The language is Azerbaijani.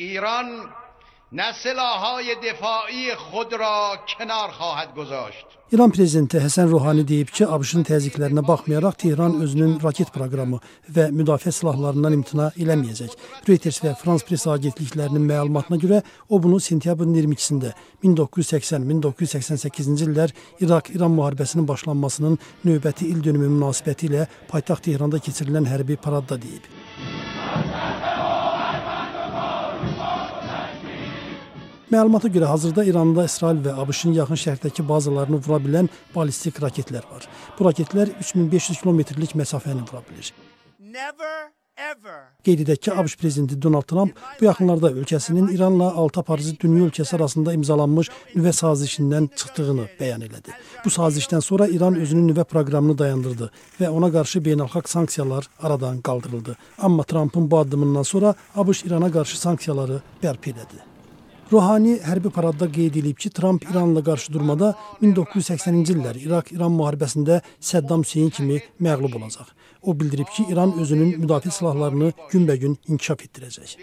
ایران نه سلاحهای دفاعی خود را کنار خواهد گذاشت İran prezidenti Həsən Ruhani deyib ki, ABŞ-ın təzyiqlərinə baxmayaraq Tehran özünün raket proqramı və müdafiə silahlarından imtina eləməyəcək. Reuters və Frans pres agentliklərinin məlumatına görə o bunu sentyabrın 22-sində 1980-1988-ci illər İraq-İran müharibəsinin başlanmasının növbəti il dönümü münasibəti ilə paytaxt Tehranda keçirilən hərbi paradda deyib. Məlumata görə hazırda İranda İsrail və ABŞ-ın yaxın şərqdəki bazalarını vura bilən ballistik raketlər var. Bu raketlər 3500 kilometrlik məsafəni vura bilir. Qeyd edək ki, ABŞ prezidenti Donald Trump bu yaxınlarda ölkəsinin İranla altı aparıcı dünya ölkəsi arasında imzalanmış nüvə sazişindən çıxdığını bəyan elədi. Bu sazişdən sonra İran özünün nüvə proqramını dayandırdı və ona qarşı beynəlxalq sanksiyalar aradan qaldırıldı. Amma Trumpın bu addımından sonra ABŞ İrana qarşı sanksiyaları bərpa elədi. Ruhani hərbi paradda qeyd edib ki, Tramp İranla qarşı durmada 1980-ci illər İraq-İran müharibəsində Səddam Hüseyn kimi məğlub olacaq. O bildirib ki, İran özünün müdafiə silahlarını günbəgün inkişaf etdirəcək.